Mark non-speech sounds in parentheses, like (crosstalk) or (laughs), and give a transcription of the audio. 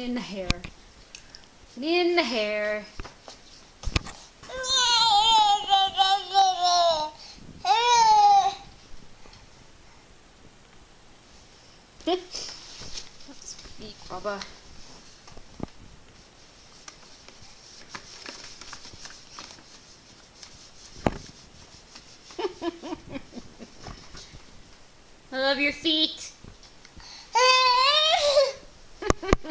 in the hair. In the hair. Let's be Baba. I love your feet. (laughs)